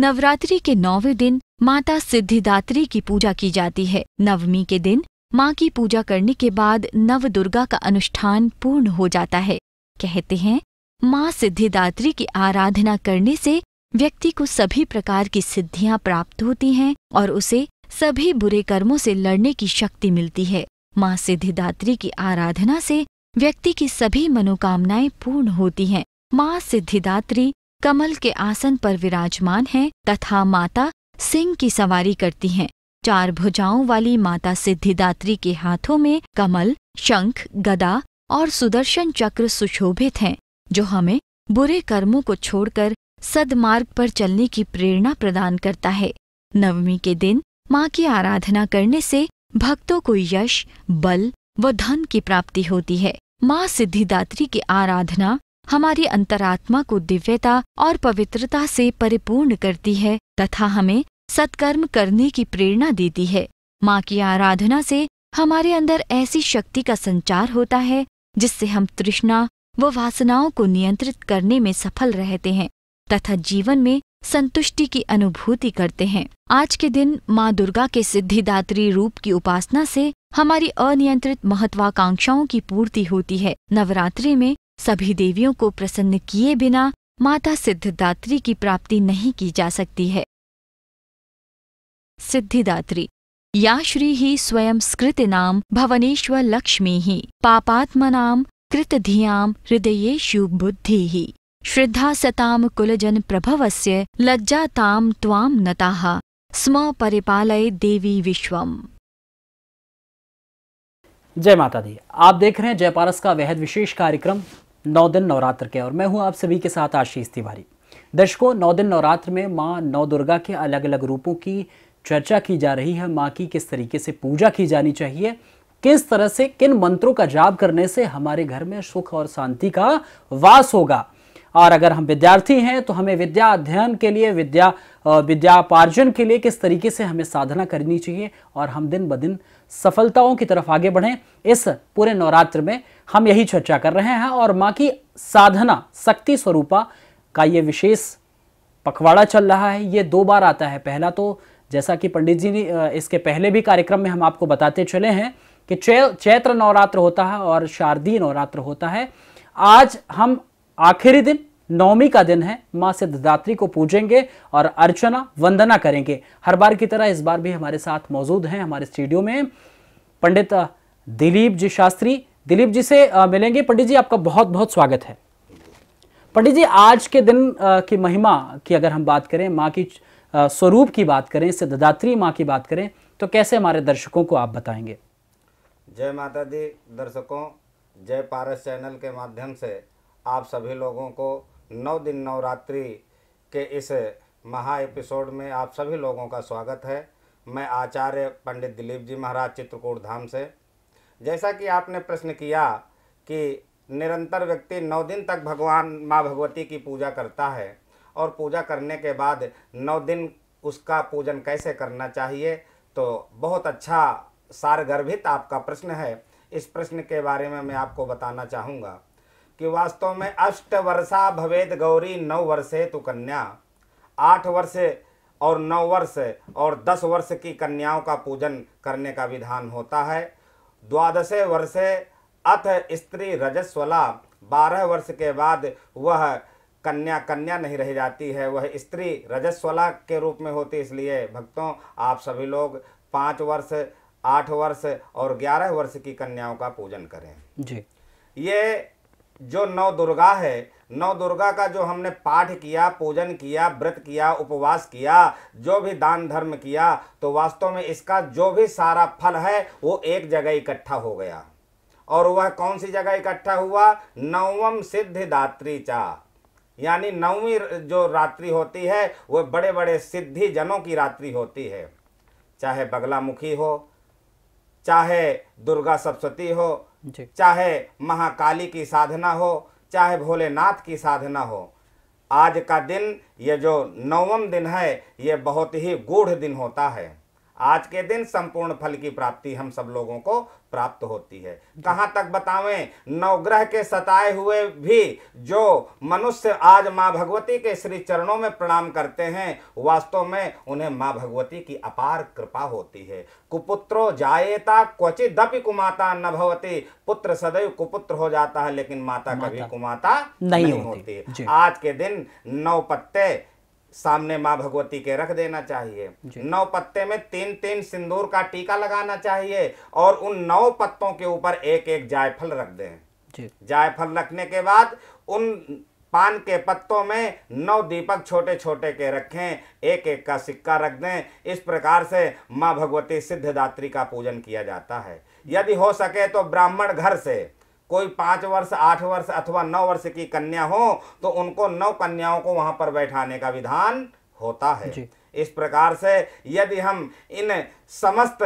नवरात्रि के नौवे दिन माता सिद्धिदात्री की पूजा की जाती है। नवमी के दिन माँ की पूजा करने के बाद नव दुर्गा का अनुष्ठान पूर्ण हो जाता है। कहते हैं, माँ सिद्धिदात्री की आराधना करने से व्यक्ति को सभी प्रकार की सिद्धियाँ प्राप्त होती हैं और उसे सभी बुरे कर्मों से लड़ने की शक्ति मिलती है। माँ सिद्धिदात्री की आराधना से व्यक्ति की सभी मनोकामनाएँ पूर्ण होती हैं। माँ सिद्धिदात्री कमल के आसन पर विराजमान हैं, तथा माता सिंह की सवारी करती हैं। चार भुजाओं वाली माता सिद्धिदात्री के हाथों में कमल, शंख, गदा और सुदर्शन चक्र सुशोभित हैं, जो हमें बुरे कर्मों को छोड़कर सदमार्ग पर चलने की प्रेरणा प्रदान करता है। नवमी के दिन माँ की आराधना करने से भक्तों को यश, बल व धन की प्राप्ति होती है। माँ सिद्धिदात्री की आराधना हमारी अंतरात्मा को दिव्यता और पवित्रता से परिपूर्ण करती है तथा हमें सत्कर्म करने की प्रेरणा देती है। माँ की आराधना से हमारे अंदर ऐसी शक्ति का संचार होता है, जिससे हम तृष्णा व वासनाओं को नियंत्रित करने में सफल रहते हैं तथा जीवन में संतुष्टि की अनुभूति करते हैं। आज के दिन माँ दुर्गा के सिद्धिदात्री रूप की उपासना से हमारी अनियंत्रित महत्वाकांक्षाओं की पूर्ति होती है। नवरात्रि में सभी देवियों को प्रसन्न किए बिना माता सिद्धिदात्री की प्राप्ति नहीं की जा सकती है। सिद्धिदात्री, या श्री ही स्वयं स्कृतिनाम भवनेश्वर लक्ष्मी ही, पापात्मनाम कृतधियाम हृदयेषु बुद्धि ही श्रद्धा सताम कुलजन प्रभवस्य लज्जाताम त्वाम नताः, स्म परिपालय देवी विश्वम। जय माता दी। आप देख रहे हैं जयपारस का बेहद विशेष कार्यक्रम। नौ दिन नवरात्र के, और मैं हूँ आप सभी के साथ आशीष तिवारी। दर्शकों, नौ दिन नवरात्र में माँ नौ दुर्गा के अलग अलग रूपों की चर्चा की जा रही है। माँ की किस तरीके से पूजा की जानी चाहिए? किस तरह से, किन मंत्रों का जाप करने से हमारे घर में सुख और शांति का वास होगा? और अगर हम विद्यार्थी हैं तो हमें विद्या अध्ययन के लिए, विद्या विद्यापार्जन के लिए किस तरीके से हमें साधना करनी चाहिए? और हम दिन ब दिन सफलताओं की तरफ़ आगे बढ़ें। इस पूरे नवरात्र में हम यही चर्चा कर रहे हैं और माँ की साधना, शक्ति स्वरूपा का ये विशेष पखवाड़ा चल रहा है। ये दो बार आता है। पहला तो जैसा कि पंडित जी ने इसके पहले भी कार्यक्रम में हम आपको बताते चले हैं कि चैत्र नवरात्र होता है और शारदीय नवरात्र होता है। आज हम आखिरी दिन नवमी का दिन है, माँ सिद्धदात्री को पूजेंगे और अर्चना, वंदना करेंगे। हर बार की तरह इस बार भी हमारे साथ मौजूद हैं हमारे स्टूडियो में पंडित दिलीप जी शास्त्री। दिलीप जी से मिलेंगे। पंडित जी, आपका बहुत बहुत स्वागत है। पंडित जी, आज के दिन की महिमा की अगर हम बात करें, माँ की स्वरूप की बात करें, सिद्धदात्री माँ की बात करें तो कैसे हमारे दर्शकों को आप बताएँगे? जय माता दी, दर्शकों, जय पारस चैनल के माध्यम से आप सभी लोगों को नौ दिन नवरात्रि के इस महा एपिसोड में आप सभी लोगों का स्वागत है। मैं आचार्य पंडित दिलीप जी महाराज चित्रकूट धाम से। जैसा कि आपने प्रश्न किया कि निरंतर व्यक्ति नौ दिन तक भगवान, माँ भगवती की पूजा करता है और पूजा करने के बाद नौ दिन उसका पूजन कैसे करना चाहिए तो बहुत अच्छा सारगर्भित आपका प्रश्न है। इस प्रश्न के बारे में मैं आपको बताना चाहूँगा। कि वास्तव में अष्ट वर्षा भवेद गौरी नौ वर्षे तो कन्या। आठ वर्ष और नौ वर्ष और दस वर्ष की कन्याओं का पूजन करने का विधान होता है। द्वादशे वर्षे अथ स्त्री रजस्वला। बारह वर्ष के बाद वह कन्या कन्या नहीं रह जाती है। वह स्त्री रजस्वला के रूप में होती इसलिए भक्तों आप सभी लोग पाँच वर्ष आठ वर्ष और ग्यारह वर्ष की कन्याओं का पूजन करें। जी। ये जो नौ दुर्गा है, नौ दुर्गा का जो हमने पाठ किया, पूजन किया, व्रत किया, उपवास किया, जो भी दान धर्म किया तो वास्तव में इसका जो भी सारा फल है, वो एक जगह इकट्ठा हो गया। और वह कौन सी जगह इकट्ठा हुआ? नवम सिद्धिदात्री चा। यानी नौवीं जो रात्रि होती है वह बड़े बड़े सिद्धि जनों की रात्रि होती है। चाहे बगलामुखी हो, चाहे दुर्गा सप्तती हो चाहे महाकाली की साधना हो, चाहे भोलेनाथ की साधना हो, आज का दिन, ये जो नवम दिन है, ये बहुत ही गूढ़ दिन होता है। आज के दिन संपूर्ण फल की प्राप्ति हम सब लोगों को प्राप्त होती है। कहाँ तक बतावें? नवग्रह के सताए हुए भी जो मनुष्य आज माँ भगवती के श्री चरणों में प्रणाम करते हैं वास्तव में उन्हें माँ भगवती की अपार कृपा होती है। कुपुत्रो जाएता क्वचित दपि कुमाता न भवती। पुत्र सदैव कुपुत्र हो जाता है लेकिन माता, माता कभी कुमाता नहीं, नहीं होती, होती। आज के दिन नौ पत्ते सामने माँ भगवती के रख देना चाहिए। नौ पत्ते में तीन तीन सिंदूर का टीका लगाना चाहिए और उन नौ पत्तों के ऊपर एक एक जायफल रख दें। जायफल रखने के बाद उन पान के पत्तों में नौ दीपक छोटे छोटे के रखें एक एक का सिक्का रख दें। इस प्रकार से माँ भगवती सिद्धदात्री का पूजन किया जाता है। यदि हो सके तो ब्राह्मण घर से कोई पाँच वर्ष आठ वर्ष अथवा नौ वर्ष की कन्या हो तो उनको नौ कन्याओं को वहाँ पर बैठाने का विधान होता है। इस प्रकार से यदि हम इन समस्त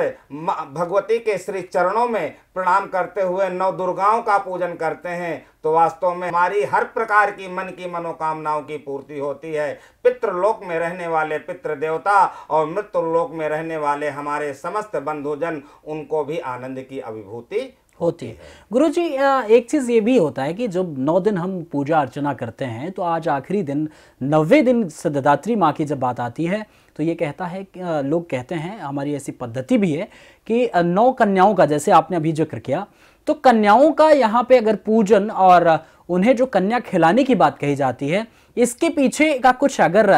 भगवती के श्री चरणों में प्रणाम करते हुए नौ दुर्गाओं का पूजन करते हैं तो वास्तव में हमारी हर प्रकार की मन की मनोकामनाओं की पूर्ति होती है। पितृलोक में रहने वाले पितृ देवता और मृत्यु लोक में रहने वाले हमारे समस्त बंधुजन उनको भी आनंद की अभिभूति होती है। गुरु जी एक चीज़ ये भी होता है कि जब नौ दिन हम पूजा अर्चना करते हैं तो आज आखिरी दिन, नवे दिन सददात्री माँ की जब बात आती है तो ये कहता है कि लोग कहते हैं, हमारी ऐसी पद्धति भी है कि नौ कन्याओं का, जैसे आपने अभी ज़िक्र किया तो कन्याओं का यहाँ पे अगर पूजन और उन्हें जो कन्या खिलाने की बात कही जाती है, इसके पीछे का कुछ अगर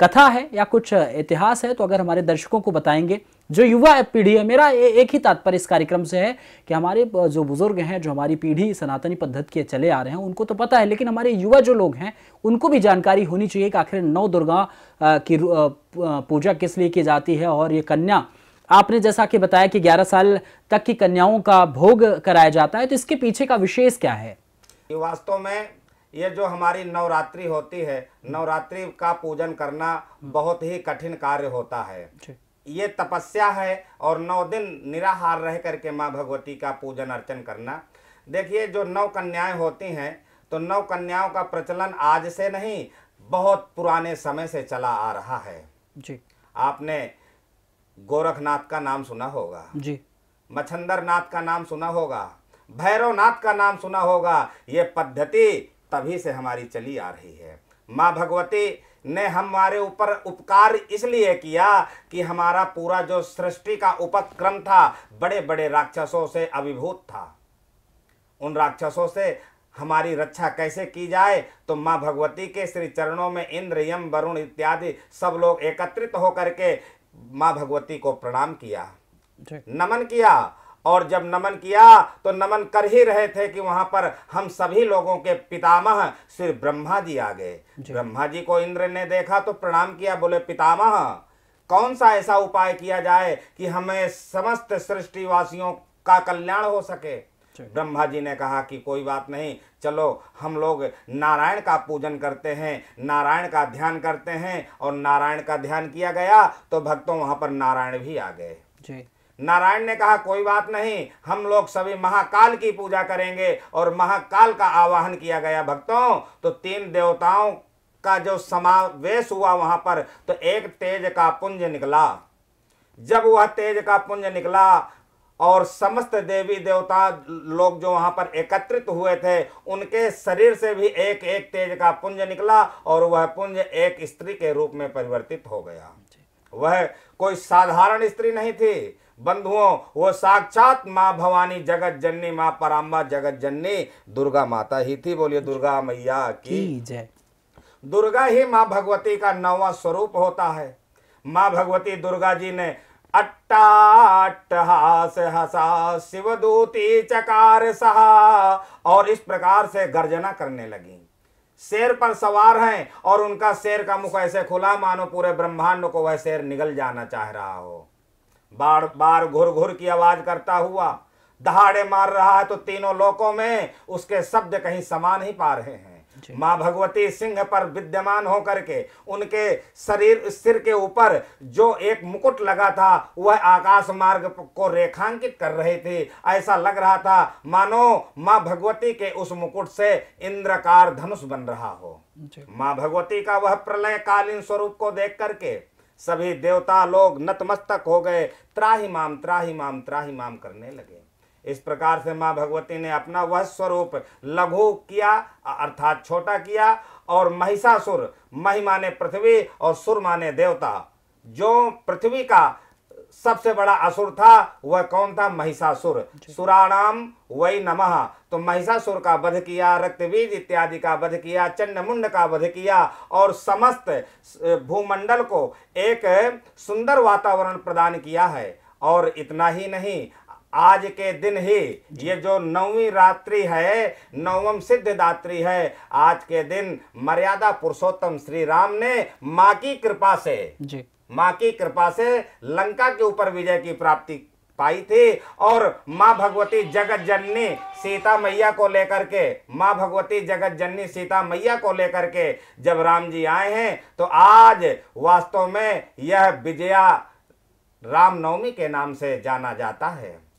कथा है या कुछ इतिहास है तो अगर हमारे दर्शकों को बताएँगे जो युवा पीढ़ी है मेरा एक ही तात्पर्य इस कार्यक्रम से है कि हमारे जो बुज़ुर्ग हैं जो हमारी पीढ़ी सनातनी पद्धति के चले आ रहे हैं उनको तो पता है लेकिन हमारे युवा जो लोग हैं उनको भी जानकारी होनी चाहिए कि आखिर नौ दुर्गा की पूजा किस लिए की जाती है और ये कन्या आपने जैसा कि बताया कि 11 साल तक की कन्याओं का भोग कराया जाता है तो इसके पीछे का विशेष क्या है? वास्तव में ये जो हमारी नवरात्रि होती है नवरात्रि का पूजन करना बहुत ही कठिन कार्य होता है। ये तपस्या है और नौ दिन निराहार रह करके माँ भगवती का पूजन अर्चन करना। देखिए जो नौ कन्याएँ होती हैं तो नौ कन्याओं का प्रचलन आज से नहीं बहुत पुराने समय से चला आ रहा है। जी। आपने गोरखनाथ का नाम सुना होगा। जी। मच्छंदर नाथ का नाम सुना होगा। भैरवनाथ का नाम सुना होगा। ये पद्धति तभी से हमारी चली आ रही है। माँ भगवती ने हमारे ऊपर उपकार इसलिए किया कि हमारा पूरा जो सृष्टि का उपक्रम था बड़े बड़े राक्षसों से अभिभूत था। उन राक्षसों से हमारी रक्षा कैसे की जाए? तो माँ भगवती के श्री चरणों में इंद्र यम वरुण इत्यादि सब लोग एकत्रित होकर के माँ भगवती को प्रणाम किया। नमन किया। और जब नमन किया तो नमन कर ही रहे थे कि वहाँ पर हम सभी लोगों के पितामह श्री ब्रह्मा जी आ गए। ब्रह्मा जी को इंद्र ने देखा तो प्रणाम किया बोले पितामह कौन सा ऐसा उपाय किया जाए कि हमें समस्त सृष्टिवासियों का कल्याण हो सके? ब्रह्मा जी ने कहा कि कोई बात नहीं चलो हम लोग नारायण का पूजन करते हैं नारायण का ध्यान करते हैं और नारायण का ध्यान किया गया तो भक्तों वहाँ पर नारायण भी आ गए। नारायण ने कहा कोई बात नहीं हम लोग सभी महाकाल की पूजा करेंगे और महाकाल का आवाहन किया गया भक्तों। तो तीन देवताओं का जो समावेश हुआ वहाँ पर तो एक तेज का पुंज निकला। जब वह तेज का पुंज निकला और समस्त देवी देवता लोग जो वहाँ पर एकत्रित हुए थे उनके शरीर से भी एक एक तेज का पुंज निकला और वह पुंज एक स्त्री के रूप में परिवर्तित हो गया। वह कोई साधारण स्त्री नहीं थी बंधुओं वो साक्षात माँ भवानी जगत जननी माँ पराम्बा जगत जननी दुर्गा माता ही थी बोलिए दुर्गा मैया की। जय। दुर्गा ही माँ भगवती का नवा स्वरूप होता है। माँ भगवती दुर्गा जी ने अट्टाटहास हसा शिवदूती चकार सहा और इस प्रकार से गर्जना करने लगी। शेर पर सवार हैं और उनका शेर का मुख ऐसे खुला मानो पूरे ब्रह्मांड को वह शेर निगल जाना चाह रहा हो। बार बार घुर घुर की आवाज़ करता हुआ दहाड़े मार रहा है तो तीनों लोकों में उसके शब्द कहीं समा नहीं पा रहे हैं। माँ भगवती सिंह पर विद्यमान होकर के उनके शरीर सिर के ऊपर जो एक मुकुट लगा था वह आकाश मार्ग को रेखांकित कर रहे थे। ऐसा लग रहा था मानो माँ भगवती के उस मुकुट से इंद्रकार धनुष बन रहा हो। माँ भगवती का वह प्रलय कालीन स्वरूप को देख करके सभी देवता लोग नतमस्तक हो गए, त्राही माम त्राही माम त्राही माम करने लगे। इस प्रकार से माँ भगवती ने अपना वह स्वरूप लघु किया, अर्थात छोटा किया, और महिषासुर मही माने पृथ्वी और सुर माने देवता, जो पृथ्वी का सबसे बड़ा असुर था वह कौन था? महिषासुर। सुराणाम वही नमः। तो महिषासुर का वध किया रक्तबीज इत्यादि का वध किया चंडमुंड का वध किया और समस्त भूमंडल को एक सुंदर वातावरण प्रदान किया है। और इतना ही नहीं आज के दिन ही ये जो नौवीं रात्रि है नवम सिद्ध दात्री है आज के दिन मर्यादा पुरुषोत्तम श्री राम ने माँ की कृपा से जी। माँ की कृपा से लंका के ऊपर विजय की प्राप्ति पाई थी और माँ भगवती जगत जननी सीता मैया को लेकर के, माँ भगवती जगत जननी सीता मैया को लेकर के जब राम जी आए हैं तो आज वास्तव में यह विजया रामनवमी के नाम से जाना जाता है।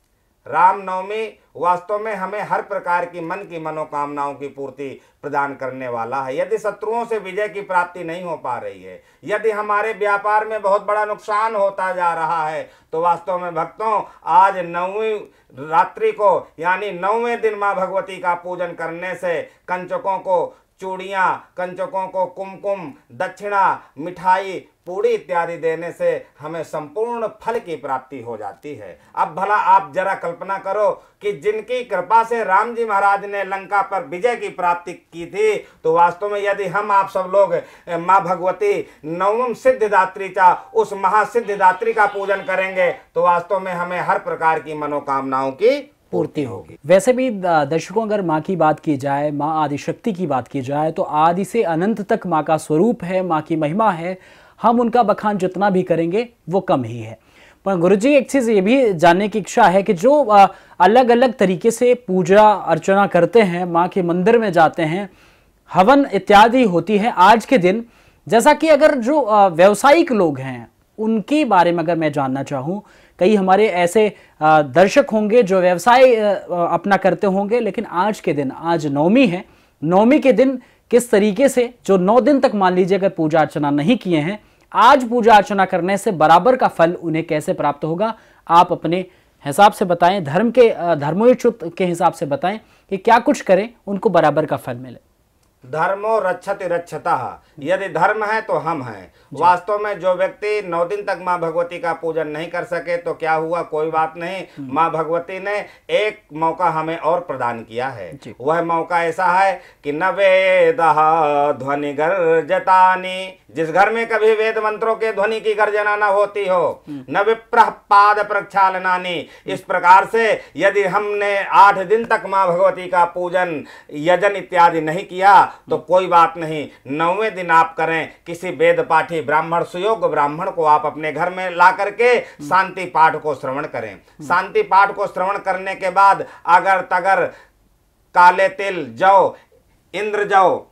रामनवमी वास्तव में हमें हर प्रकार की मन की मनोकामनाओं की पूर्ति प्रदान करने वाला है। यदि शत्रुओं से विजय की प्राप्ति नहीं हो पा रही है, यदि हमारे व्यापार में बहुत बड़ा नुकसान होता जा रहा है तो वास्तव में भक्तों, आज नौवीं रात्रि को, यानी नौवें दिन माँ भगवती का पूजन करने से कंचकों को चूड़ियाँ, कंचकों को कुमकुम, दक्षिणा, मिठाई, पूड़ी इत्यादि देने से हमें संपूर्ण फल की प्राप्ति हो जाती है। अब भला आप जरा कल्पना करो कि जिनकी कृपा से राम जी महाराज ने लंका पर विजय की प्राप्ति की थी तो वास्तव में यदि हम आप सब लोग माँ भगवती, नवम सिद्धिदात्री का उस महासिद्धिदात्री का पूजन करेंगे तो वास्तव में हमें हर प्रकार की मनोकामनाओं की पूर्ति होगी। वैसे भी दर्शकों, अगर माँ की बात की जाए, माँ आदिशक्ति की बात की जाए तो आदि से अनंत तक माँ का स्वरूप है, माँ की महिमा है। हम उनका बखान जितना भी करेंगे, वो कम ही है। पर गुरु जी एक चीज़ ये भी जानने की इच्छा है कि जो अलग अलग तरीके से पूजा, अर्चना करते हैं, माँ के मंदिर में जाते हैं, हवन इत्यादि होती है आज के दिन। जैसा कि अगर जो व्यवसायिक लोग हैं, उनके बारे में अगर मैं जानना चाहूँ कई हमारे ऐसे दर्शक होंगे जो व्यवसाय अपना करते होंगे, लेकिन आज के दिन, आज नवमी है। नवमी के दिन किस तरीके से, जो नौ दिन तक मान लीजिए अगर पूजा अर्चना नहीं किए हैं, आज पूजा अर्चना करने से बराबर का फल उन्हें कैसे प्राप्त होगा, आप अपने हिसाब से बताएँ, धर्म के धर्मोच्युत के हिसाब से बताएँ कि क्या कुछ करें, उनको बराबर का फल मिले। धर्मो रक्षति रक्षता। यदि धर्म है तो हम हैं। वास्तव में जो व्यक्ति नौ दिन तक माँ भगवती का पूजन नहीं कर सके तो क्या हुआ? कोई बात नहीं। हम्म। माँ भगवती ने एक मौका हमें और प्रदान किया है। वह मौका ऐसा है कि न वेद ध्वनि गर्जतानी। जिस घर में कभी वेद मंत्रों के ध्वनि की गर्जना न होती हो हम्म। न विप्रह पाद प्रक्षालनानी इस प्रकार से यदि हमने आठ दिन तक माँ भगवती का पूजन यजन इत्यादि नहीं किया तो कोई बात नहीं। नौवे दिन आप करें। किसी वेद पाठी ब्राह्मण, सुयोग ब्राह्मण को आप अपने घर में ला करके शांति पाठ को श्रवण करें। शांति पाठ को श्रवण करने के बाद अगर तगर काले तिल जौ, इंद्र जौ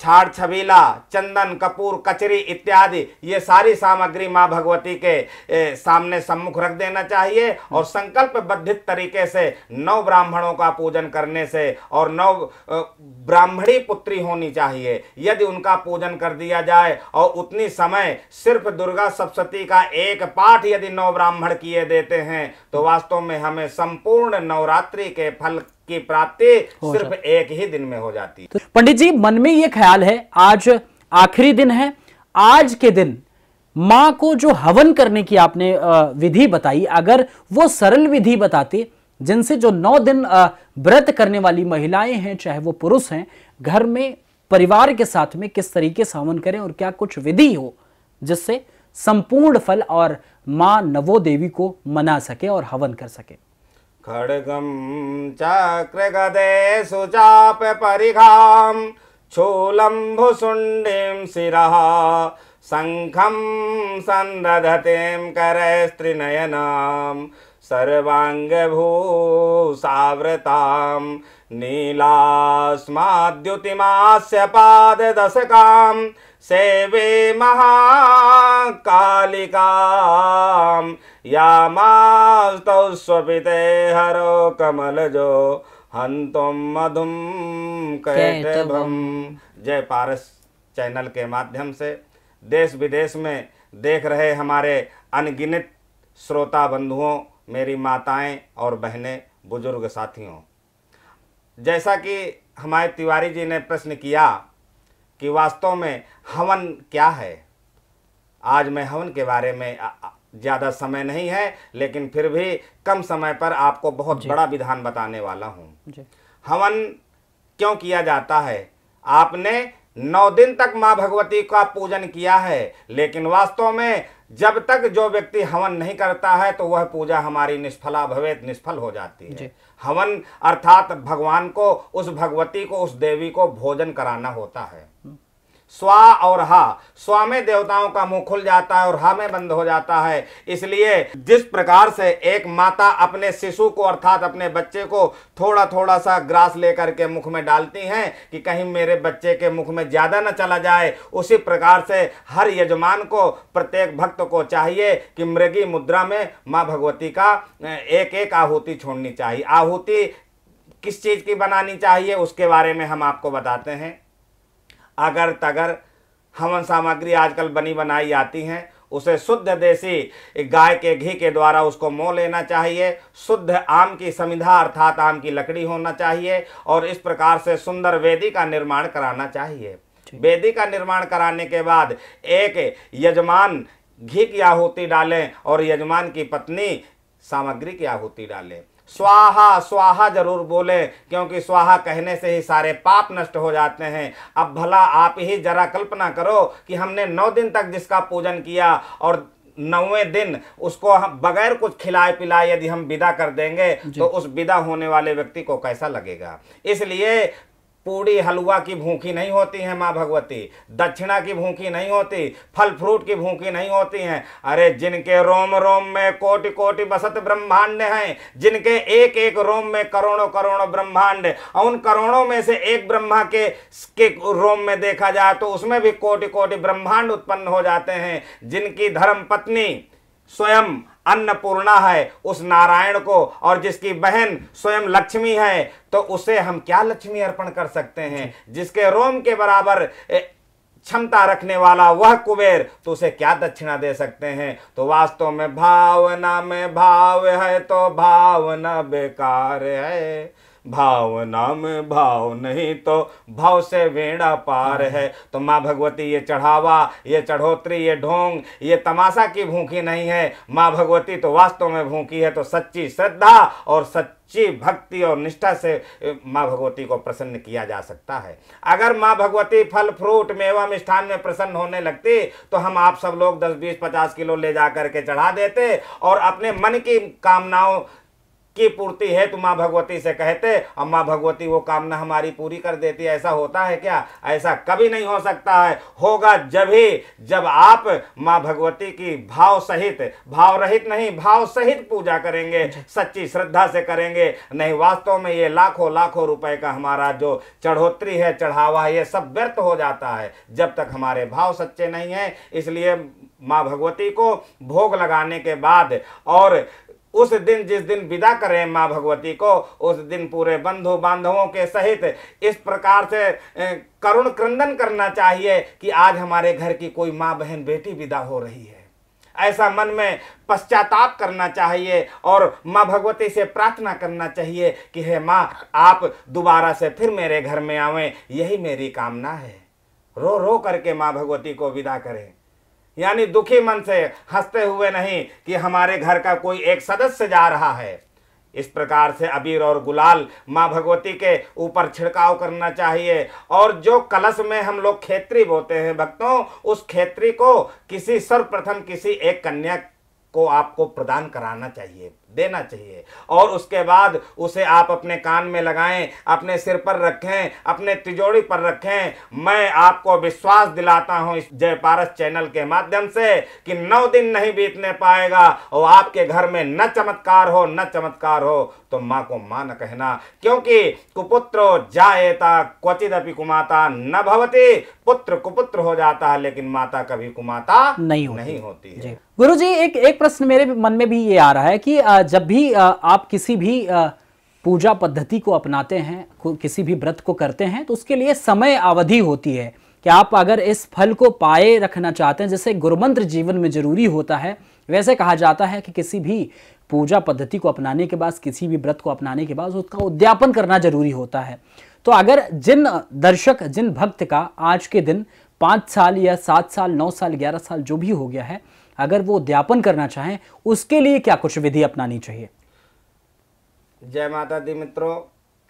छाड़ छबीला चंदन कपूर कचरी इत्यादि ये सारी सामग्री माँ भगवती के ए, सामने सम्मुख रख देना चाहिए और संकल्प बद्धित तरीके से नौ ब्राह्मणों का पूजन करने से और नौ ब्राह्मणी पुत्री होनी चाहिए। यदि उनका पूजन कर दिया जाए और उतनी समय सिर्फ़ दुर्गा सप्तती का एक पाठ यदि नौ ब्राह्मण किए देते हैं तो वास्तव में हमें संपूर्ण नवरात्रि के फल की प्राप्ति सिर्फ़ एक ही दिन में हो जाती। है तो पंडित जी मन में ये ख्याल है आज आखिरी दिन है। आज के दिन माँ को जो हवन करने की आपने विधि बताई अगर वो सरल विधि बताते जिनसे जो नौ दिन व्रत करने वाली महिलाएँ हैं चाहे वो पुरुष हैं घर में परिवार के साथ में किस तरीके से हवन करें और क्या कुछ विधि हो जिससे संपूर्ण फल और माँ नवो देवी को मना सके और हवन कर सके। खड्गं चकृगदेषु चापपरिघां चूलम्भुशुण्डीं शिरः शङ्खं सन्दधतीं करैस्त्रिनयनाम् सर्वाङ्गभूसावृतां नीलास्माद्युतिमास्य पाददशकाम् सेवे महाकालिकां यामास्तौ स्वपिते हरो कमलजो हंतुम मधुम कैटभम जय पारस चैनल के माध्यम से देश विदेश में देख रहे हमारे अनगिनत श्रोता बंधुओं मेरी माताएँ और बहनें बुज़ुर्ग साथियों। जैसा कि हमारे तिवारी जी ने प्रश्न किया कि वास्तव में हवन क्या है? आज मैं हवन के बारे में ज़्यादा समय नहीं है लेकिन फिर भी कम समय पर आपको बहुत बड़ा विधान बताने वाला हूँ। हवन क्यों किया जाता है? आपने नौ दिन तक माँ भगवती का पूजन किया है लेकिन वास्तव में जब तक जो व्यक्ति हवन नहीं करता है तो वह पूजा हमारी निष्फला भवेत निष्फल हो जाती है। हवन अर्थात भगवान को उस भगवती को उस देवी को भोजन कराना होता है। स्वा और हा। स्वा में देवताओं का मुँह खुल जाता है और हा में बंद हो जाता है। इसलिए जिस प्रकार से एक माता अपने शिशु को अर्थात अपने बच्चे को थोड़ा थोड़ा सा ग्रास लेकर के मुख में डालती हैं कि कहीं मेरे बच्चे के मुख में ज़्यादा न चला जाए, उसी प्रकार से हर यजमान को, प्रत्येक भक्त को चाहिए कि मृगी मुद्रा में माँ भगवती का एक एक आहुति छोड़नी चाहिए। आहुति किस चीज़ की बनानी चाहिए, उसके बारे में हम आपको बताते हैं। अगर तगर हवन सामग्री आजकल बनी बनाई आती हैं उसे शुद्ध देसी गाय के घी के द्वारा उसको मोह लेना चाहिए। शुद्ध आम की समिधा अर्थात आम की लकड़ी होना चाहिए और इस प्रकार से सुंदर वेदी का निर्माण कराना चाहिए। वेदी का निर्माण कराने के बाद एक यजमान घी की आहुति डालें और यजमान की पत्नी सामग्री की आहुति डालें। स्वाहा स्वाहा ज़रूर बोले क्योंकि स्वाहा कहने से ही सारे पाप नष्ट हो जाते हैं। अब भला आप ही जरा कल्पना करो कि हमने नौ दिन तक जिसका पूजन किया और नौवें दिन उसको हम बगैर कुछ खिलाए पिलाए यदि हम विदा कर देंगे तो उस विदा होने वाले व्यक्ति को कैसा लगेगा? इसलिए पूड़ी हलवा की भूखी नहीं होती है माँ भगवती दक्षिणा की भूखी नहीं होती फल फ्रूट की भूखी नहीं होती हैं। अरे जिनके रोम रोम में कोटि कोटि बसत ब्रह्मांड हैं जिनके एक एक रोम में करोड़ों करोड़ों ब्रह्मांड उन करोड़ों में से एक ब्रह्मा के, के रोम में देखा जाए तो उसमें भी कोटि कोटि ब्रह्मांड उत्पन्न हो जाते हैं जिनकी धर्म पत्नी स्वयं अन्नपूर्णा है उस नारायण को और जिसकी बहन स्वयं लक्ष्मी है तो उसे हम क्या लक्ष्मी अर्पण कर सकते हैं? जिसके रोम के बराबर क्षमता रखने वाला वह कुबेर तो उसे क्या दक्षिणा दे सकते हैं? तो वास्तव में भावना में भाव है तो भावना बेकार है। भावना में भाव नहीं तो भाव से वेड़ा पार है। तो माँ भगवती, ये चढ़ावा, ये चढ़ोतरी, ये ढोंग, ये तमाशा की भूखी नहीं है। माँ भगवती तो वास्तव में भूखी है तो सच्ची श्रद्धा और सच्ची भक्ति और निष्ठा से माँ भगवती को प्रसन्न किया जा सकता है। अगर माँ भगवती फल, फ्रूट, मेवा, मिष्ठान में प्रसन्न होने लगती तो हम आप सब लोग दस, बीस, पचास किलो ले जा करके चढ़ा देते और अपने मन की कामनाओं की पूर्ति है तो माँ भगवती से कहते और माँ भगवती वो कामना हमारी पूरी कर देती है ऐसा होता है क्या? ऐसा कभी नहीं हो सकता है। होगा जब ही जब आप माँ भगवती की भाव सहित भाव रहित नहीं भाव सहित पूजा करेंगे सच्ची श्रद्धा से करेंगे। नहीं वास्तव में ये लाखों लाखों रुपए का हमारा जो चढ़ोतरी है चढ़ावा है ये सब व्यर्थ हो जाता है जब तक हमारे भाव सच्चे नहीं है। इसलिए माँ भगवती को भोग लगाने के बाद और उस दिन जिस दिन विदा करें माँ भगवती को, उस दिन पूरे बंधु बांधवों के सहित इस प्रकार से करुण क्रंदन करना चाहिए कि आज हमारे घर की कोई माँ बहन बेटी विदा हो रही है। ऐसा मन में पश्चाताप करना चाहिए और माँ भगवती से प्रार्थना करना चाहिए कि हे माँ, आप दोबारा से फिर मेरे घर में आवें, यही मेरी कामना है। रो रो करके माँ भगवती को विदा करें। यानी दुखी मन से हँसते हुए नहीं कि हमारे घर का कोई एक सदस्य जा रहा है। इस प्रकार से अबीर और गुलाल माँ भगवती के ऊपर छिड़काव करना चाहिए। और जो कलश में हम लोग खेतरी बोते हैं, भक्तों, उस खेतरी को किसी सर्वप्रथम किसी एक कन्या को आपको प्रदान कराना चाहिए, देना चाहिए। और उसके बाद उसे आप अपने कान में लगाएँ, अपने सिर पर रखें, अपने तिजोड़ी पर रखें। मैं आपको विश्वास दिलाता हूँ इस जय पारस चैनल के माध्यम से कि नौ दिन नहीं बीतने पाएगा और आपके घर में न चमत्कार हो, न चमत्कार हो तो माँ को माँ न कहना। क्योंकि कुपुत्रो जाएता क्वचित अपनी कुमाता न भवती। पुत्र कुपुत्र हो जाता है लेकिन माता कभी कुमाता नहीं होती, नहीं होती है। गुरु जी एक एक प्रश्न मेरे मन में भी ये आ रहा है कि जब भी आप किसी भी पूजा पद्धति को अपनाते हैं किसी भी व्रत को करते हैं तो उसके लिए समय अवधि होती है। कि आप अगर इस फल को पाए रखना चाहते हैं जैसे गुरुमंत्र जीवन में ज़रूरी होता है वैसे कहा जाता है कि किसी भी पूजा पद्धति को अपनाने के बाद किसी भी व्रत को अपनाने के बाद उसका उद्यापन करना ज़रूरी होता है। तो अगर जिन दर्शक, जिन भक्त का आज के दिन पाँच साल या सात साल, नौ साल, ग्यारह साल जो भी हो गया है, अगर वो उद्यापन करना चाहें, उसके लिए क्या कुछ विधि अपनानी चाहिए? जय माता दी मित्रों,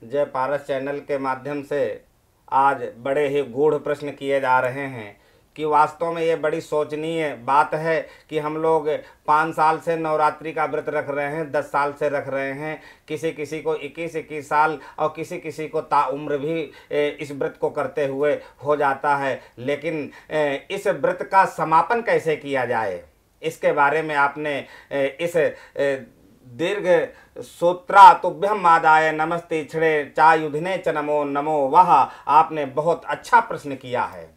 जय पारस चैनल के माध्यम से आज बड़े ही गूढ़ प्रश्न किए जा रहे हैं। कि वास्तव में ये बड़ी सोचनीय बात है कि हम लोग पाँच साल से नवरात्रि का व्रत रख रहे हैं, दस साल से रख रहे हैं। किसी किसी को इक्कीस इक्कीस साल और किसी किसी को ताउम्र भी इस व्रत को करते हुए हो जाता है। लेकिन इस व्रत का समापन कैसे किया जाए? इसके बारे में आपने इस दीर्घ सूत्रा तुभ्यम आदाय नमस्ते छिड़े चायुधने च नमो नमो वह आपने बहुत अच्छा प्रश्न किया है।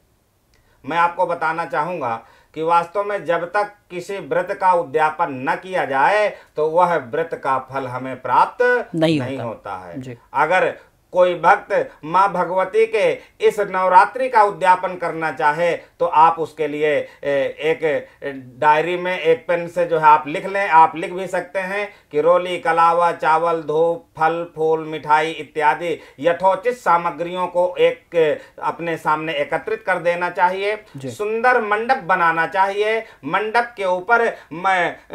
मैं आपको बताना चाहूँगा कि वास्तव में जब तक किसी व्रत का उद्यापन न किया जाए तो वह व्रत का फल हमें प्राप्त नहीं, नहीं होता, होता है। अगर कोई भक्त माँ भगवती के इस नवरात्रि का उद्यापन करना चाहे तो आप उसके लिए एक डायरी में एक पेन से जो है आप लिख लें। आप लिख भी सकते हैं कि रोली कलावा चावल धूप फल फूल मिठाई इत्यादि यथोचित सामग्रियों को एक अपने सामने एकत्रित कर देना चाहिए। सुंदर मंडप बनाना चाहिए। मंडप के ऊपर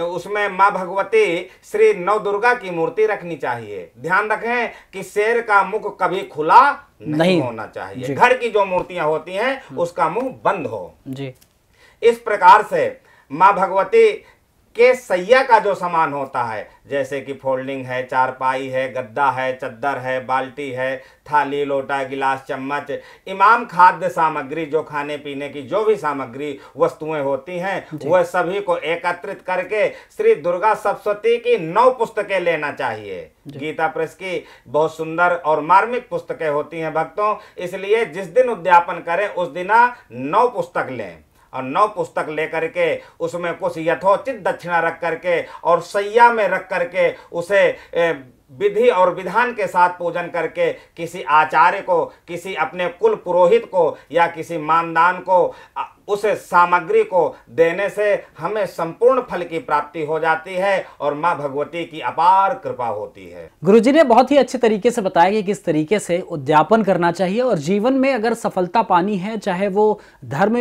उसमें माँ भगवती श्री नव दुर्गा की मूर्ति रखनी चाहिए। ध्यान रखें कि शेर का मुख कभी खुला नहीं, नहीं। होना चाहिए। घर की जो मूर्तियाँ होती हैं हम्म। उसका मुँह बंद हो। जी। इस प्रकार से माँ भगवती के सैया का जो सामान होता है जैसे कि फोल्डिंग है चारपाई है गद्दा है चद्दर है बाल्टी है थाली लोटा गिलास चम्मच इमाम खाद्य सामग्री जो खाने पीने की जो भी सामग्री वस्तुएँ होती हैं वह सभी को एकत्रित करके श्री दुर्गा सप्तती की नौ पुस्तकें लेना चाहिए। गीता प्रेस की बहुत सुंदर और मार्मिक पुस्तकें होती हैं भक्तों इसलिए जिस दिन उद्यापन करें उस दिन नौ पुस्तक लें। और नौ पुस्तक लेकर के उसमें कुछ यथोचित दक्षिणा रख करके और सैया में रख करके उसे विधि और विधान के साथ पूजन करके किसी आचार्य को, किसी अपने कुल पुरोहित को या किसी मानदान को उस सामग्री को देने से हमें संपूर्ण फल की प्राप्ति हो जाती है और माँ भगवती की अपार कृपा होती है। गुरु जी ने बहुत ही अच्छे तरीके से बताया कि किस तरीके से उद्यापन करना चाहिए और जीवन में अगर सफलता पानी है, चाहे वो धर्म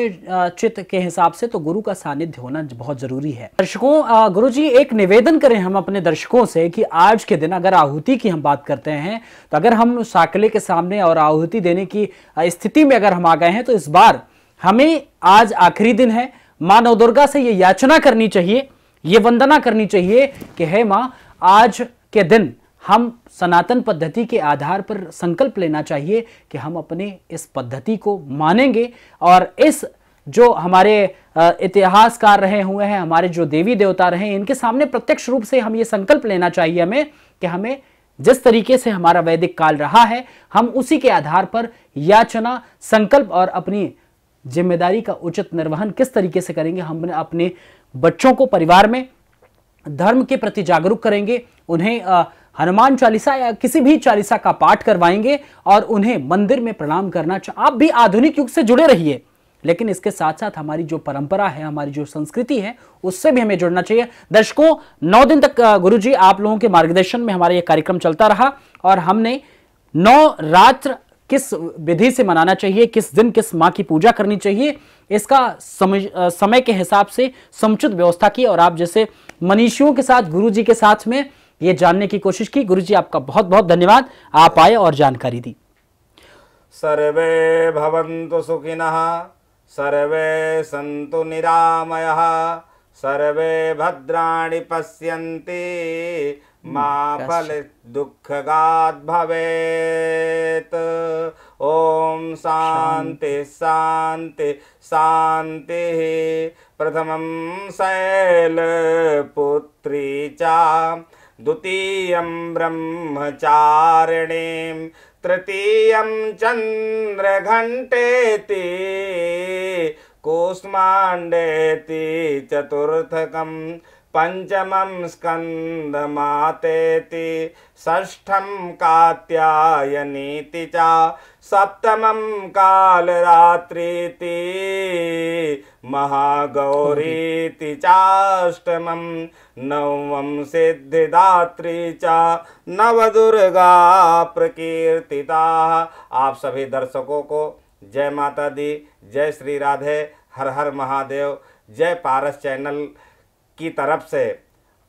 चित्त के हिसाब से तो गुरु का सानिध्य होना बहुत ज़रूरी है। दर्शकों गुरु जी एक निवेदन करें हम अपने दर्शकों से कि आज के दिन अगर आहुति की हम बात करते हैं तो अगर हम साकले के सामने और आहुति देने की स्थिति में अगर हम आ गए हैं तो इस बार हमें आज आखिरी दिन है। माँ नवदुर्गा से ये याचना करनी चाहिए, ये वंदना करनी चाहिए कि हे माँ, आज के दिन हम सनातन पद्धति के आधार पर संकल्प लेना चाहिए कि हम अपने इस पद्धति को मानेंगे और इस जो हमारे इतिहासकार रहे हुए हैं, हमारे जो देवी देवता रहे इनके सामने प्रत्यक्ष रूप से हम ये संकल्प लेना चाहिए हमें कि हमें जिस तरीके से हमारा वैदिक काल रहा है, हम उसी के आधार पर याचना, संकल्प और अपनी ज़िम्मेदारी का उचित निर्वहन किस तरीके से करेंगे, हम अपने बच्चों को परिवार में धर्म के प्रति जागरूक करेंगे, उन्हें हनुमान चालीसा या किसी भी चालीसा का पाठ करवाएँगे और उन्हें मंदिर में प्रणाम करना आप भी आधुनिक युग से जुड़े रहिए। लेकिन इसके साथ साथ हमारी जो परंपरा है, हमारी जो संस्कृति है, उससे भी हमें जुड़ना चाहिए। दर्शकों, नौ दिन तक गुरुजी, आप लोगों के मार्गदर्शन में हमारा यह कार्यक्रम चलता रहा और हमने नौ रात्र किस विधि से मनाना चाहिए, किस दिन किस माँ की पूजा करनी चाहिए, इसका समय समय के हिसाब से समुचित व्यवस्था की और आप जैसे मनीषियों के साथ गुरु जी के साथ में ये जानने की कोशिश की। गुरु जी आपका बहुत बहुत धन्यवाद। आप आए और जानकारी दी। सर्वे भवन्तु सुखिनः, सर्वे सन्तु निरामयः, सर्वे भद्राणि पश्यन्ति। मा फल दुःखगात् भवेत् ॐ शान्ति शान्ति। शान्तिः प्रथमं शैलपुत्री च द्वितीयं ब्रह्मचारिणीं तृतीयं चन्द्रघण्टेति कूष्माण्डेति चतुर्थकम् पंचमं स्कन्दमातेति, षष्ठं कात्यायनीति च, सप्तमं कालरात्रीति, महागौरीति चाष्टमं नवमं सिद्धिदात्री च, नवदुर्गा प्रकीर्तिता। आप सभी दर्शकों को जय माता दी, जय श्री राधे, हर हर महादेव, जय पारस चैनल। की तरफ़ से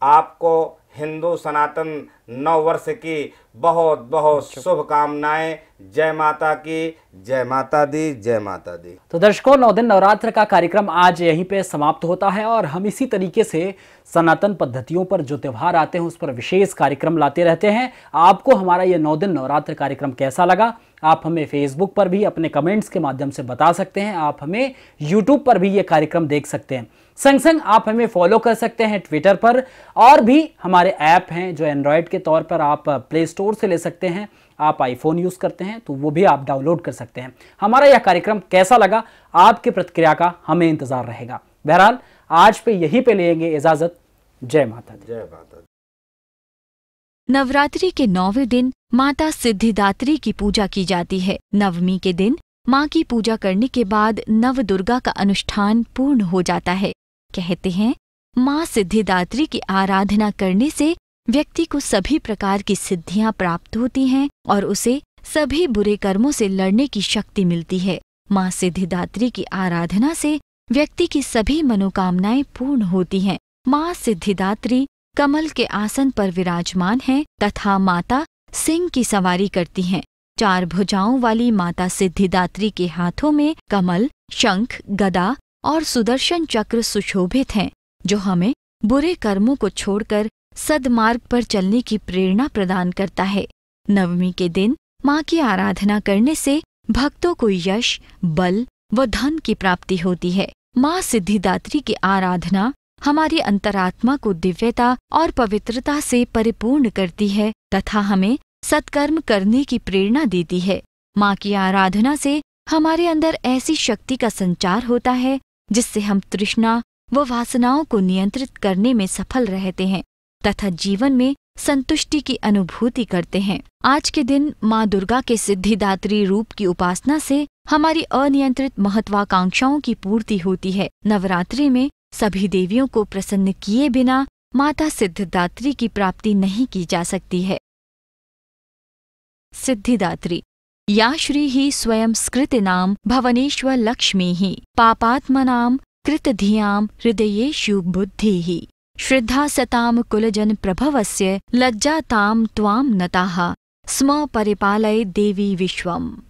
आपको हिंदू सनातन नव वर्ष की बहुत बहुत शुभकामनाएँ। जय माता की जय माता दी जय माता दी। तो दर्शकों नौ दिन नवरात्र का कार्यक्रम आज यहीं पे समाप्त होता है और हम इसी तरीके से सनातन पद्धतियों पर जो त्यौहार आते हैं उस पर विशेष कार्यक्रम लाते रहते हैं। आपको हमारा ये नौ दिन नवरात्र कार्यक्रम कैसा लगा? आप हमें फेसबुक पर भी अपने कमेंट्स के माध्यम से बता सकते हैं। आप हमें यूट्यूब पर भी ये कार्यक्रम देख सकते हैं। संग संग आप हमें फॉलो कर सकते हैं ट्विटर पर और भी हमारे ऐप हैं जो एंड्रॉयड के तौर पर आप प्ले स्टोर से ले सकते हैं। आप आईफोन यूज़ करते हैं तो वो भी आप डाउनलोड कर सकते हैं। हमारा यह कार्यक्रम कैसा लगा? आपकी प्रतिक्रिया का हमें इंतज़ार रहेगा। बहरहाल आज पे यही पे लेंगे इजाज़त। जय माता दी। जय माता दी। नवरात्रि के नौवे दिन माता सिद्धिदात्री की पूजा की जाती है। नवमी के दिन माँ की पूजा करने के बाद नव दुर्गा का अनुष्ठान पूर्ण हो जाता है। कहते हैं, माँ सिद्धिदात्री की आराधना करने से व्यक्ति को सभी प्रकार की सिद्धियाँ प्राप्त होती हैं और उसे सभी बुरे कर्मों से लड़ने की शक्ति मिलती है। माँ सिद्धिदात्री की आराधना से व्यक्ति की सभी मनोकामनाएँ पूर्ण होती हैं। माँ सिद्धिदात्री कमल के आसन पर विराजमान हैं तथा माता सिंह की सवारी करती हैं। चार भुजाओं वाली माता सिद्धिदात्री के हाथों में कमल, शंख, गदा और सुदर्शन चक्र सुशोभित हैं, जो हमें बुरे कर्मों को छोड़कर सदमार्ग पर चलने की प्रेरणा प्रदान करता है। नवमी के दिन माँ की आराधना करने से भक्तों को यश, बल व धन की प्राप्ति होती है। माँ सिद्धिदात्री की आराधना हमारी अंतरात्मा को दिव्यता और पवित्रता से परिपूर्ण करती है तथा हमें सत्कर्म करने की प्रेरणा देती है। माँ की आराधना से हमारे अंदर ऐसी शक्ति का संचार होता है जिससे हम तृष्णा व वासनाओं को नियंत्रित करने में सफल रहते हैं तथा जीवन में संतुष्टि की अनुभूति करते हैं। आज के दिन माँ दुर्गा के सिद्धिदात्री रूप की उपासना से हमारी अनियंत्रित महत्वाकांक्षाओं की पूर्ति होती है। नवरात्रि में सभी देवियों को प्रसन्न किए बिना माता सिद्धिदात्री की प्राप्ति नहीं की जा सकती है। सिद्धिदात्री या श्री ही स्वयं स्कृतिनाम भवनेश्वर लक्ष्मी ही पापात्मनाम कृतधियाम हृदयेशु बुद्धि। ही श्रद्धा सताम कुलजन प्रभवस्य लज्जाताम त्वाम नताः। स्म परिपालय देवी विश्वम्।